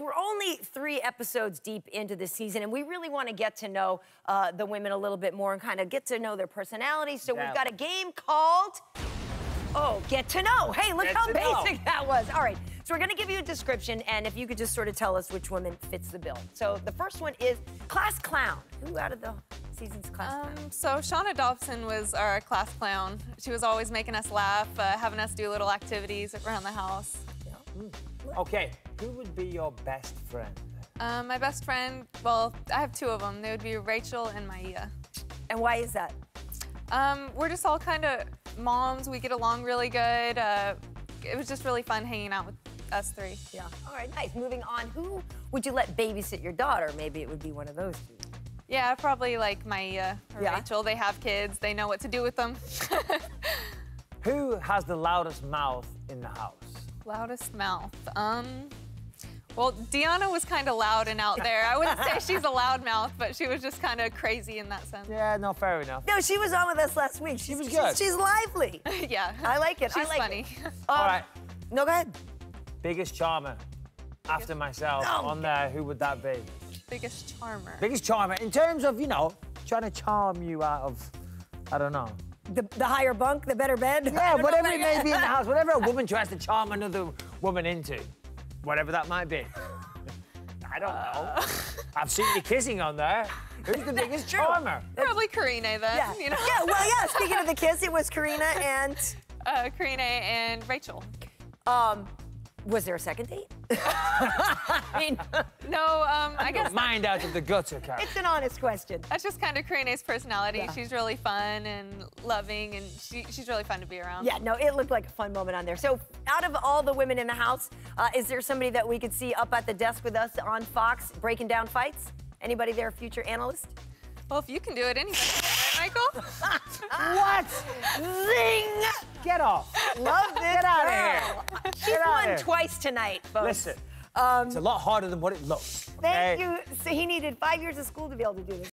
We're only three episodes deep into the season, and we really want to get to know uh, the women a little bit more and kind of get to know their personalities. So Yeah. we've got a game called Oh, Get to Know. Hey, look Get how to know. basic that was. All right, so we're going to give you a description, and if you could just sort of tell us which woman fits the bill. So the first one is Class Clown. Who out of the season's Class Clown? Um, so Shauna Dobson was our class clown. She was always making us laugh, uh, having us do little activities around the house. Okay, who would be your best friend? Um, my best friend, well, I have two of them. They would be Rachel and Maia. And why is that? Um, we're just all kind of moms. We get along really good. Uh, it was just really fun hanging out with us three. Yeah. All right, nice. Moving on, who would you let babysit your daughter? Maybe it would be one of those two. Yeah, probably like Maia or Yeah? Rachel. They have kids. They know what to do with them. Who has the loudest mouth in the house? Loudest mouth. Um, well, Deanna was kind of loud and out there. I wouldn't say she's a loud mouth, but she was just kind of crazy in that sense. Yeah, no, fair enough. No, she was on with us last week. She was she's, good. She's lively. yeah. I like it. She's I like funny. It. All Um, right, No, go ahead. biggest charmer after myself No. on there, who would that be? Biggest charmer. Biggest charmer in terms of, you know, trying to charm you out of, I don't know. The, the higher bunk, the better bed. Yeah, whatever it may be in the house, whatever a woman tries to charm another woman into, whatever that might be. I don't know. I've seen you kissing on there. Who's the biggest charmer? Probably Karina then. Yeah. You know? yeah, well, yeah. Speaking of the kiss, it was Karina and Uh, Karina and Rachel. um, was there a second date? I mean, No, um, I guess Mind out of the gutter, Karyn. it's an honest question. that's just kind of Karina's personality. Yeah. She's really fun and loving, and she, she's really fun to be around. Yeah, no, it looked like a fun moment on there. So, out of all the women in the house, uh, is there somebody that we could see up at the desk with us on Fox breaking down fights? Anybody there, a future analyst? Well, if you can do it, anybody right, Michael? What? Zing! Get off. Love this Get out of here. She's Get won here. twice tonight, folks. Listen, Um, it's a lot harder than what it looks. thank okay? you. So he needed five years of school to be able to do this.